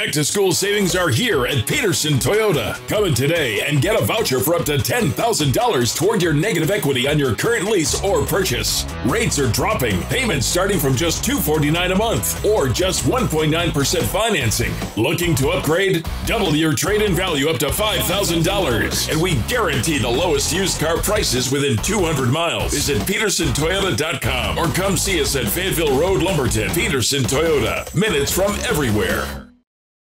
Back to school savings are here at Peterson Toyota. Come in today and get a voucher for up to $10,000 toward your negative equity on your current lease or purchase. Rates are dropping, payments starting from just $249 a month or just 1.9% financing. Looking to upgrade? Double your trade in value up to $5,000. And we guarantee the lowest used car prices within 200 miles. Visit PetersonToyota.com or come see us at Fayetteville Road, Lumberton. Peterson Toyota. Minutes from everywhere.